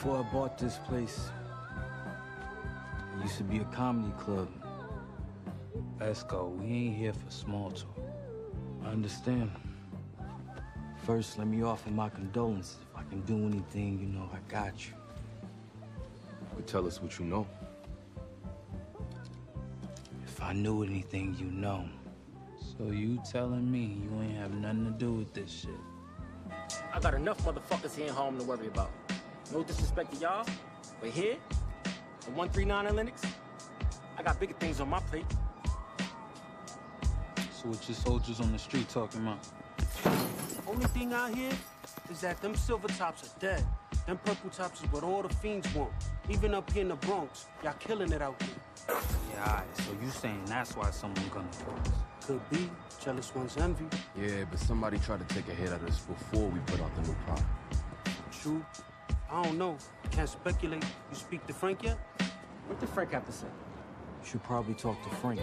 before I bought this place, it used to be a comedy club. Esco, we ain't here for small talk. I understand. First, let me offer my condolences. If I can do anything, you know, I got you. But tell us what you know. If I knew anything, you know. So you telling me you ain't have nothing to do with this shit? I got enough motherfuckers here at home to worry about. No disrespect to y'all, but here, at 139 in Lenox, I got bigger things on my plate. So what your soldiers on the street talking about? Only thing out here is that them silver tops are dead. Them purple tops is what all the fiends want. Even up here in the Bronx, y'all killing it out here. Yeah, alright, so you saying that's why someone gonna kill us? Could be. Jealous one's envy. Yeah, but somebody tried to take a hit at us before we put out the new product. True. I don't know. Can't speculate. You speak to Frank yet? What did Frank have to say? You should probably talk to Frank.